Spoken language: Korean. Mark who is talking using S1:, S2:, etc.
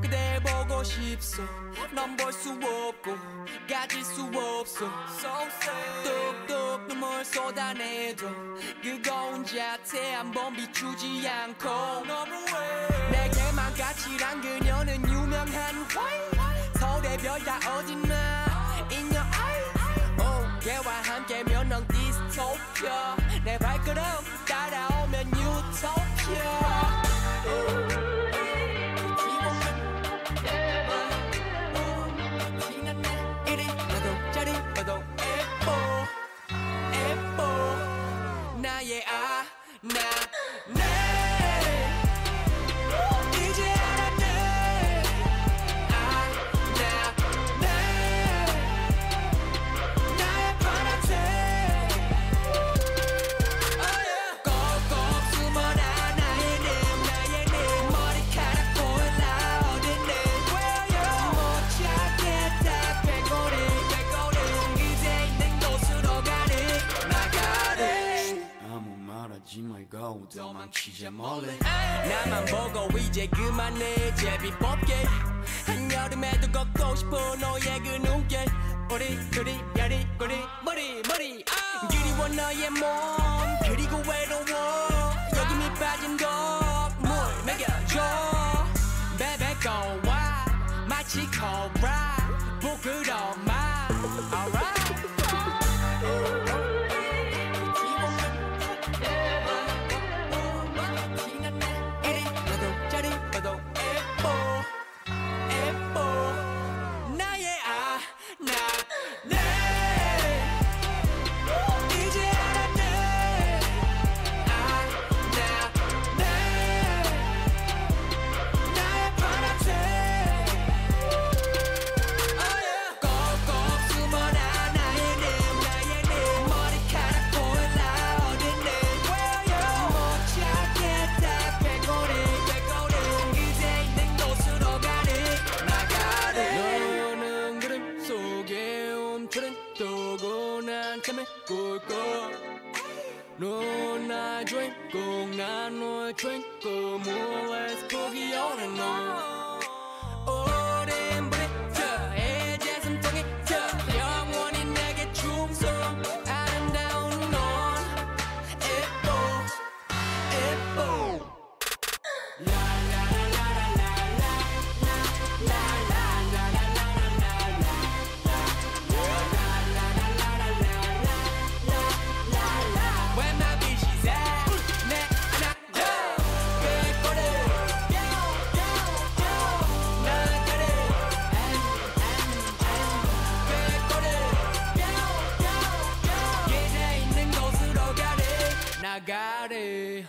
S1: 그대 보고 싶소. 넌 볼 수 없고 가질 수 없어 so 뚝뚝 눈물 쏟아내도 그거운 자태 한번 비추지 않고. 너무해 내게만 가치란 그녀는 유명한 화이. 서울의 별다 어딨나? In oh, 걔와 함께면 넌 디스토피아. 내 발걸음 따라오면 유토피아
S2: 고 도망치자 멀리
S1: 나만 보고 이제 그만해 제비 뽑게. 한여름에도 걷고 싶어 너의 그 눈길. 우리 둘이 야리 꼬리 머리 머리 아! 그리워 너의 몸 그리고 외로워. 여기 밑 빠진 거물 먹여줘. 베베 고와 마치 코브라 부끄러워 떠고난 참에 꿀꺽 넌나의 꼬리